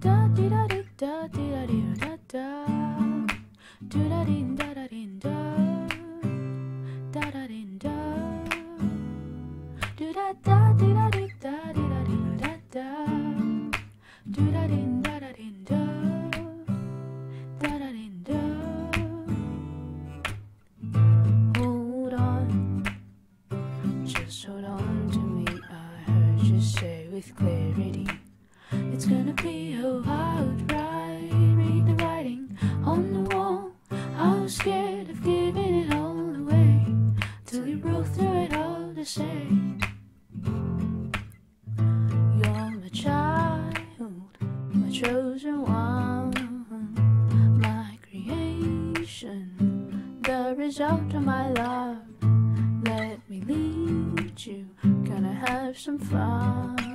Da di da di da di da di da da. Do da din da da din da. Da da din da. Do da da di da di da di da di da da. Do da din da da din da. Da da din da. Hold on. Just hold on to me. I heard you say with clarity. It's gonna be a wild ride. Read the writing on the wall. I was scared of giving it all away. Till you broke through it all to say. You're my child, my chosen one, my creation, the result of my love. Let me lead you, gonna have some fun.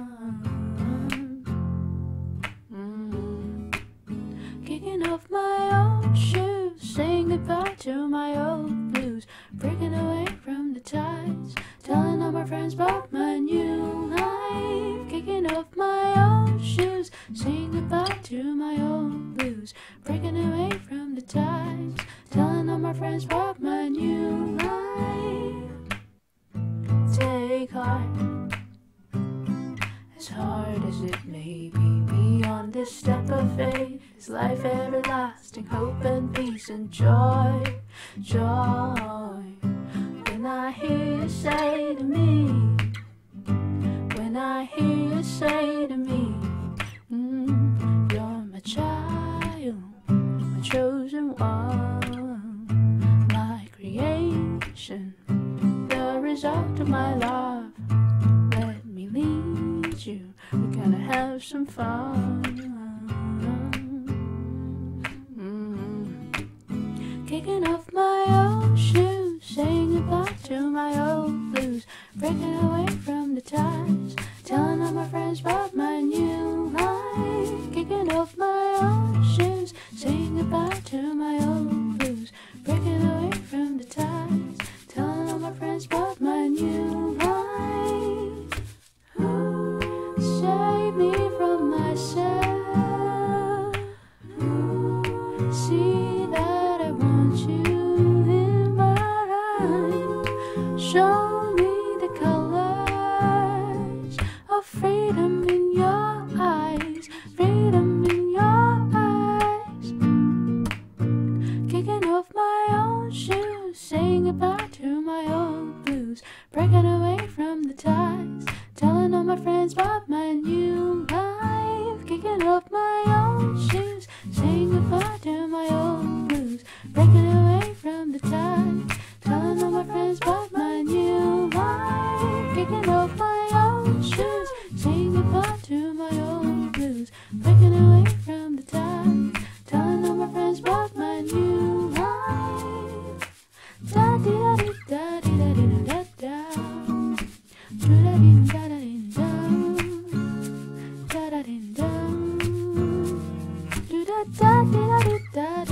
Kicking off my old shoes, saying goodbye to my old blues, breaking away from the ties, telling all my friends about my new life. Kicking off my old shoes, saying goodbye to my old blues, breaking away from the ties, telling all my friends about my new life. Take heart as hard as it may be. Beyond this step of faith is life everlasting, hope and peace and joy, joy. When I hear you say to me, when I hear you say to me, mm, you're my child, my chosen one, my creation, the result of my love. Let me lead you. We're gonna have some fun. Kicking off my old shoes, saying goodbye to my old breaking away from the ties, telling all my friends about my new life. Kicking off my old shoes, saying goodbye to my old blues, breaking away from the ties, telling all my friends about my new life. Kicking off my old shoes, saying goodbye to my old blues, breaking away from the ties, Da da da. Da da